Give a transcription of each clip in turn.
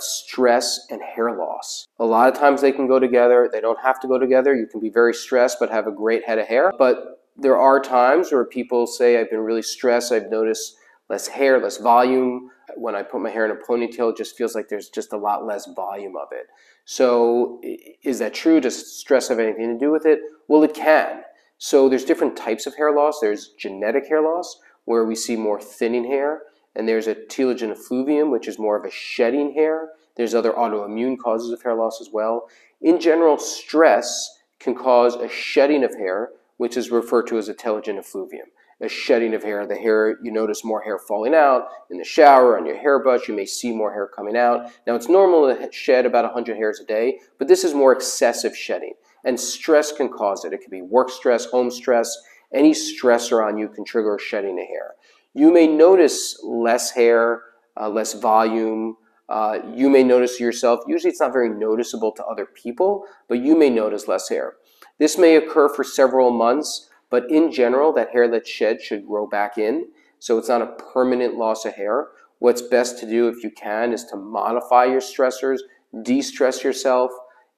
stress and hair loss. A lot of times they can go together. They don't have to go together. You can be very stressed but have a great head of hair. But there are times where people say, I've been really stressed. I've noticed less hair, less volume. When I put my hair in a ponytail, it just feels like there's just a lot less volume of it. So is that true? Does stress have anything to do with it? Well, it can. So there's different types of hair loss. There's genetic hair loss, where we see more thinning hair, and there's a telogen effluvium, which is more of a shedding hair. There's other autoimmune causes of hair loss as well. In general, stress can cause a shedding of hair, which is referred to as a telogen effluvium. A shedding of hair, the hair, you notice more hair falling out in the shower, on your hairbrush, you may see more hair coming out. Now, it's normal to shed about 100 hairs a day, but this is more excessive shedding. And stress can cause it. It could be work stress, home stress, any stressor on you can trigger shedding of hair. You may notice less hair, uh, less volume. Uh, you may notice yourself, usually it's not very noticeable to other people, but you may notice less hair. This may occur for several months, but in general, that hair that's shed should grow back in. So it's not a permanent loss of hair. What's best to do if you can is to modify your stressors, de-stress yourself.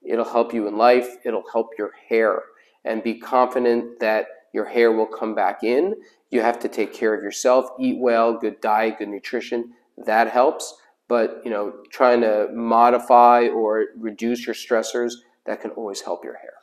It'll help you in life. It'll help your hair and be confident that your hair will come back in. You have to take care of yourself, eat well, good diet, good nutrition. That helps. But, you know, trying to modify or reduce your stressors, that can always help your hair.